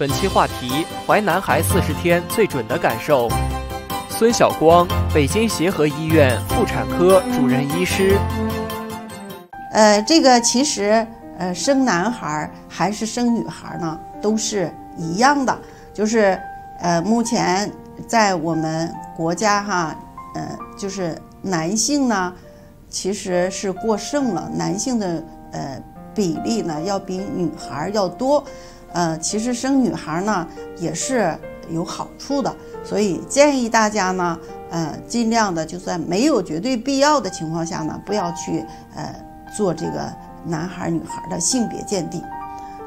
本期话题：怀男孩四十天最准的感受。孙晓光，北京协和医院妇产科主任医师。呃，这个其实呃，生男孩还是生女孩呢，都是一样的，就是呃，目前在我们国家哈，呃，就是男性呢，其实是过剩了，男性的呃比例呢要比女孩要多，呃，其实生女孩呢也是有好处的。所以建议大家呢，呃，尽量的，就算没有绝对必要的情况下呢，不要去呃做这个男孩女孩的性别鉴定，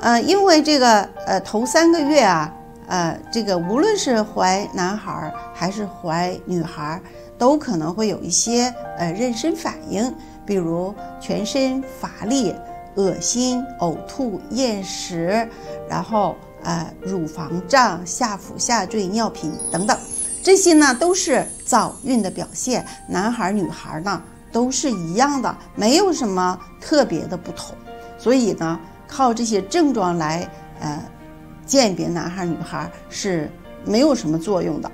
呃，因为这个呃头三个月啊，呃，这个无论是怀男孩还是怀女孩，都可能会有一些呃妊娠反应，比如全身乏力、恶心、呕吐、厌食，然后。呃，乳房胀、下腹下坠、尿频等等，这些呢都是早孕的表现。男孩女孩呢都是一样的，没有什么特别的不同。所以呢，靠这些症状来呃鉴别男孩女孩是没有什么作用的。